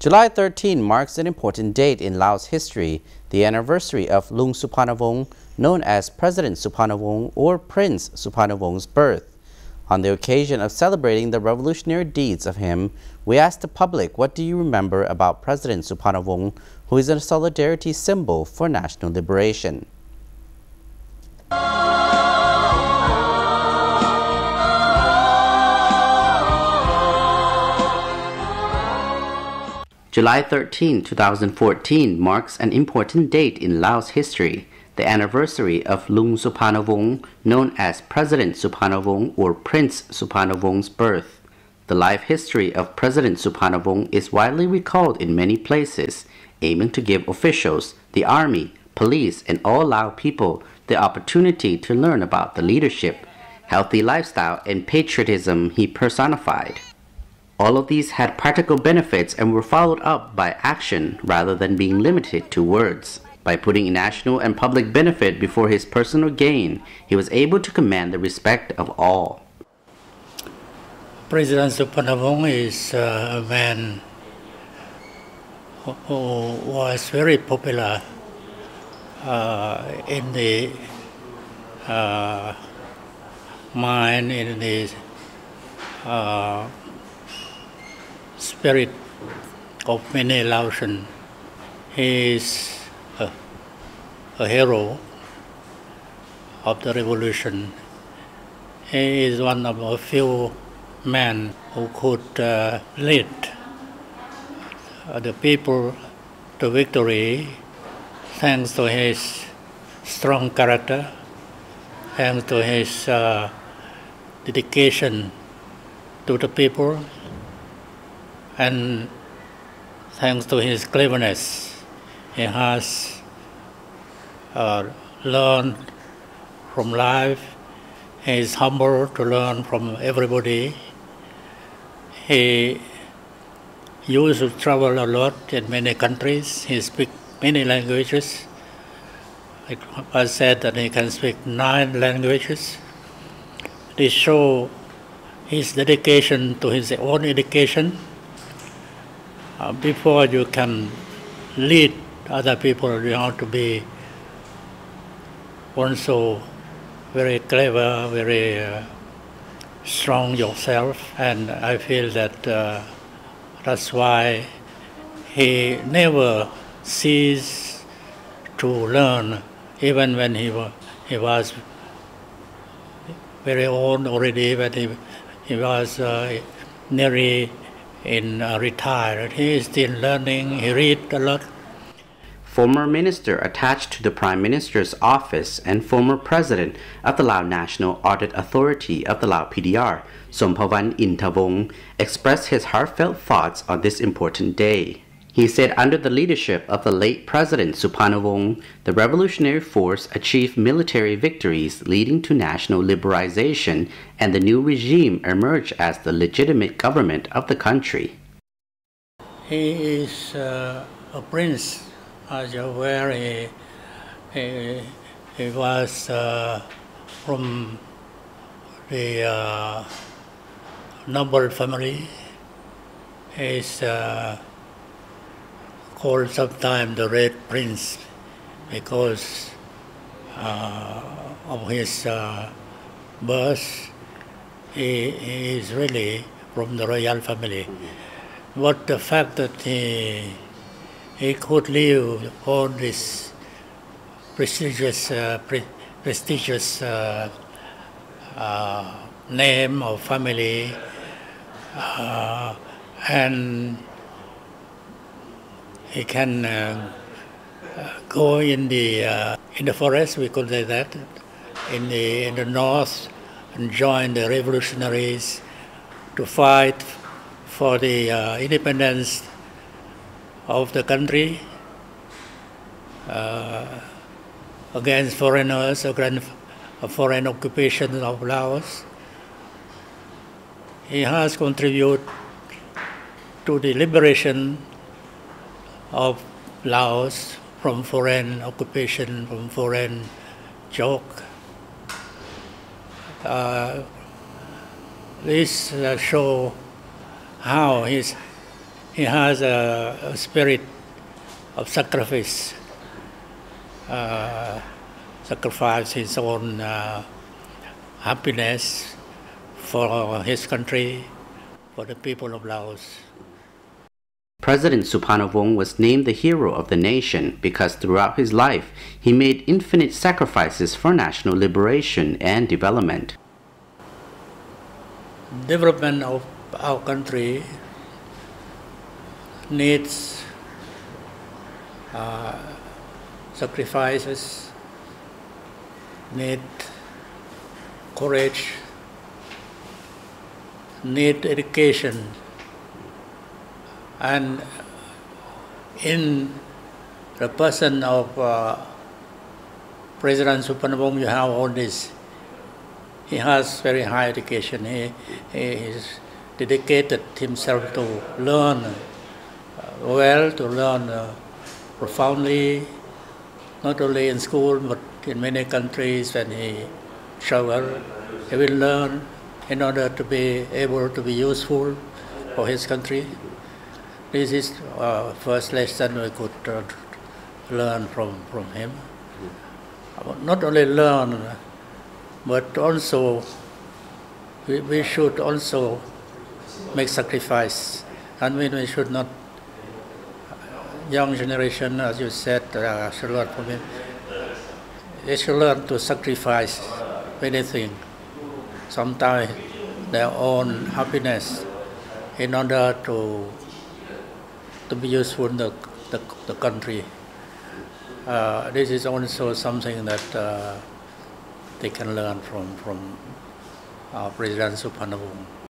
July 13 marks an important date in Laos history, the anniversary of Loung Souphanouvong, known as President Souphanouvong or Prince Souphanouvong's birth. On the occasion of celebrating the revolutionary deeds of him, we asked the public what do you remember about President Souphanouvong, who is a solidarity symbol for national liberation. July 13, 2014 marks an important date in Laos history, the anniversary of Loung Souphanouvong, known as President Souphanouvong or Prince Souphanouvong's birth. The life history of President Souphanouvong is widely recalled in many places, aiming to give officials, the army, police, and all Lao people the opportunity to learn about the leadership, healthy lifestyle, and patriotism he personified. All of these had practical benefits and were followed up by action rather than being limited to words. By putting national and public benefit before his personal gain, he was able to command the respect of all. President Souphanouvong is uh, a man who was very popular uh, in the uh, mind, in the uh, spirit of many Laotian. He is a, a hero of the revolution. He is one of a few men who could uh, lead the people to victory thanks to his strong character, thanks to his uh, dedication to the people, and thanks to his cleverness, he has uh, learned from life. He is humble to learn from everybody. He used to travel a lot in many countries. He speaks many languages. I said that he can speak nine languages. This shows his dedication to his own education uh, before you can lead other people, you have to be also very clever, very uh, strong yourself, and I feel that uh, that's why he never ceased to learn, even when he, was, he was very old already, when he, he was uh, nearly in uh, retired. He is still learning. He read a lot. Former minister attached to the Prime Minister's office and former president of the Lao National Audit Authority of the Lao PDR, Sompavan Intavong, expressed his heartfelt thoughts on this important day. He said under the leadership of the late President Souphanouvong, the revolutionary force achieved military victories leading to national liberalization and the new regime emerged as the legitimate government of the country. He is uh, a prince, as you're aware. He, he, he was uh, from the uh, noble family. He's uh, called sometimes the Red Prince because uh, of his uh, birth. He, he, is really from the royal family. But the fact that he, he could live on this prestigious, uh, pre- prestigious uh, uh, name of family uh, and he can uh, go in the uh, in the forest. We could say that in the in the north and join the revolutionaries to fight for the uh, independence of the country uh, against foreigners, against foreign occupation of Laos. He has contributed to the liberation of Laos from foreign occupation, from foreign joke. Uh, this uh, show how his he has a, a spirit of sacrifice, uh, sacrifice his own uh, happiness for his country, for the people of Laos. President Souphanouvong was named the hero of the nation because throughout his life he made infinite sacrifices for national liberation and development. Development of our country needs uh, sacrifices, need courage, need education, and in the person of uh, President Souphanouvong, you have all this. He has very high education. He, he is dedicated himself to learn uh, well, to learn uh, profoundly, not only in school but in many countries when he travel. He will learn in order to be able to be useful for his country. This is uh, first lesson we could uh, learn from, from him. Not only learn, but also we, we should also make sacrifice. And we, we should not, young generation, as you said, uh, should learn from him. They should learn to sacrifice anything. Sometimes their own happiness in order to to be useful in the, the, the country. Uh, this is also something that uh, they can learn from, from uh, President Souphanouvong.